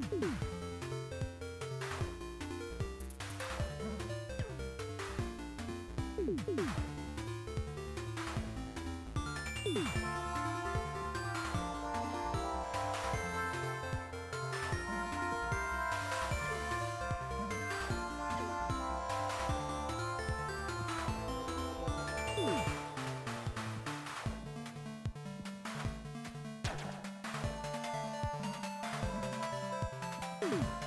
Boom, boom, boom. Woo!